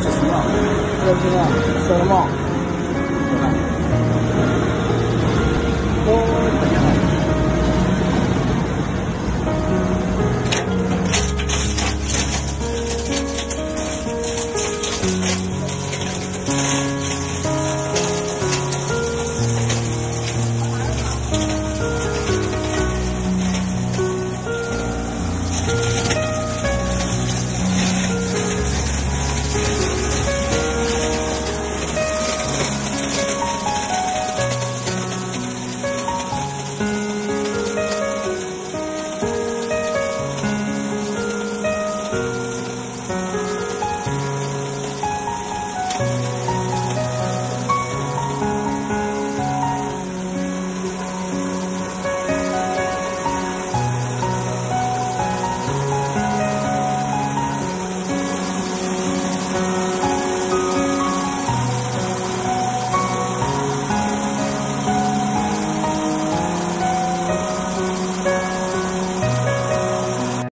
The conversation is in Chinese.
什么事情啊？这个事情啊，说了吗？对吧？